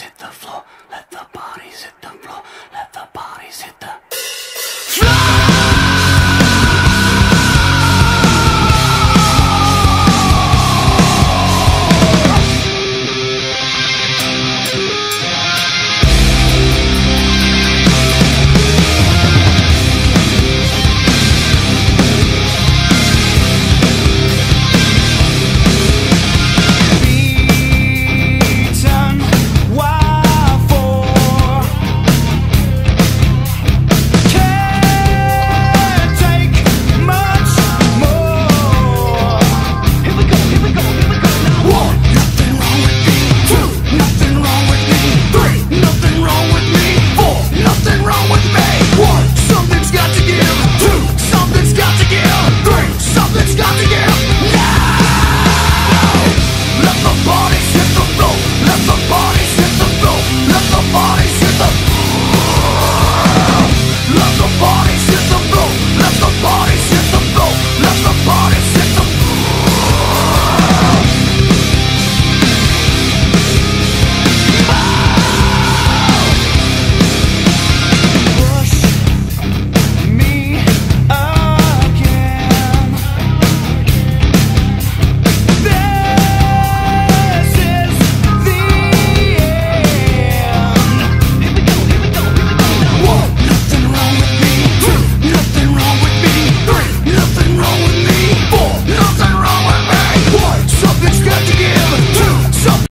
hit the floor, let the